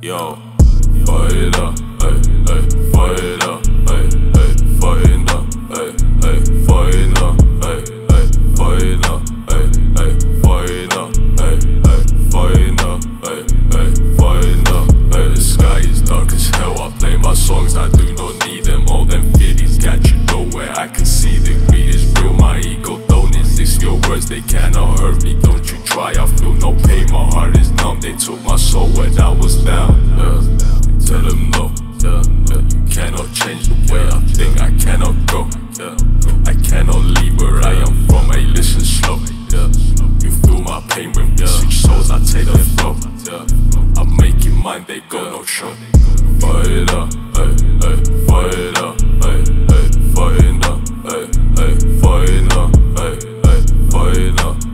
Yo, it up, ay, ay, fire it up, ay, ay, fire it up, ay, ay, fire it up, ay, ay, fire it up, ay. The sky is dark as hell. I play my songs, I do not need them. All them feelings got you nowhere. I can see the greed is real. My ego don't exist. Your words they cannot hurt me. Don't you try. I feel no pain. My heart is numb. They took my soul when I was down. Uh, tell them no. Uh, uh, you cannot change the way I think. I cannot go. Uh, I cannot leave where I am from. I listen slow. You feel my pain when we switch souls. I take the flow. I'm making mine. They go no show. Fire it up. Ay, ay, fire it up. Ay, up. Ay, ay, up. Ay, ay, up.